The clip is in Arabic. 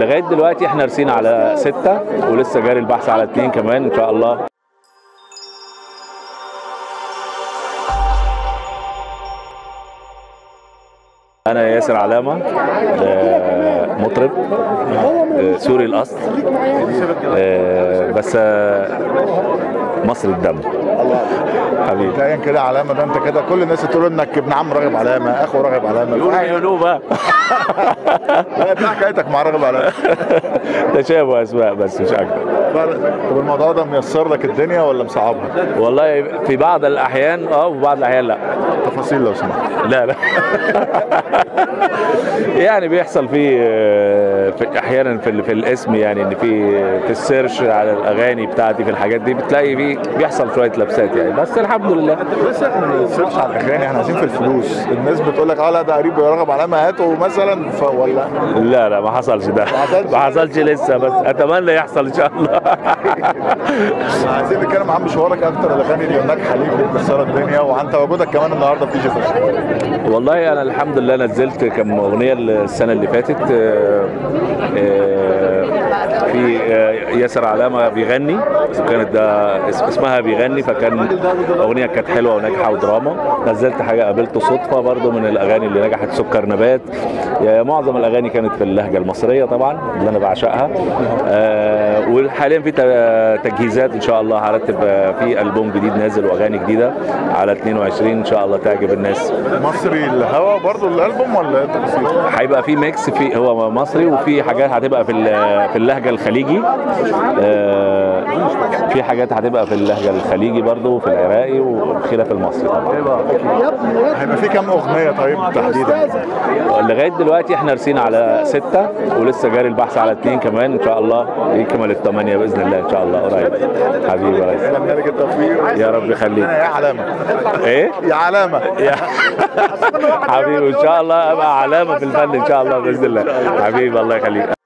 لغاية دلوقتي إحنا رسينا على ستة ولسه جاري البحث على اتنين كمان إن شاء الله. أنا ياسر علامة آه، مطرب آه، سوري الأصل آه، بس مصري الدم. حبيبي. مبدئيا كده علامة ده انت كده كل الناس تقول انك ابن عم راغب علامة اخو راغب علامة. يقولوا بقى. لا دي حكايتك مع راغب علامة. تشابه اسماء بس مش أكتر طب الموضوع ده ميسر لك الدنيا ولا مصعبها؟ والله في بعض الأحيان آه وفي بعض الأحيان لا. تفاصيل لو سمحت. لا لا. يعني بيحصل في في أحيانا في, في الاسم يعني إن في في السيرش على الأغاني بتاعتي في الحاجات دي بتلاقي بيحصل شوية لبسات يعني. بس الحمد لله. بس إحنا ما بنسيرش على الاغاني إحنا عايزين في الفلوس. الناس بتقول لك آه لا ده قريب راغب علامه هاته مثلا ف- ولا؟ لا لا ما حصلش ده؟ ما حصلش؟ لسه بس أتمنى يحصل إن شاء الله. عايزين نتكلم عن مشوارك أكتر الاغاني اللي ناجحه ليك ومكسره الدنيا وعن تواجدك كمان النهارده في جي والله أنا الحمد لله نزلت كم أغنية السنة اللي فاتت. آه، آه، في آه، ياسر علامة بيغني. اس- اسمها بيغني فكان أغنية كانت حلوة وناجحة ودراما. نزلت حاجة قابلته صدفة برضو من الأغاني اللي نجحت سكر نبات. معظم الأغاني كانت في اللهجة المصرية طبعا اللي أنا بعشقها. آه، وحاليا في تجهيزات إن شاء الله هرتب آه، في ألبوم جديد نازل وأغاني جديدة على 22 إن شاء الله تعجب الناس. مصري الهوا برضو الألبوم ولا انت بسيط؟ هيبقى في mix في هو مصري وفي حاجات هتبقى في في اللهجة الخليجي. آه، في حاجات هتبقى في اللهجة الخليجي برضو في العراقي وخلاف المصري طبعا. هيبقى في كام أغنية طيب تحديدا؟ لغاية دلوقتي إحنا رسينا على ستة ولسه جاري البحث على اتنين كمان. إن شاء الله يكمل الثمانيه بإذن الله إن شاء الله. قريب. حبيبي يا ريس. يا رب يخليك. يا علامة. إيه؟ يا علامة. حبيبي إن شاء الله أبقى علامة في الفن إن شاء الله بإذن الله. حبيبي الله يخليك.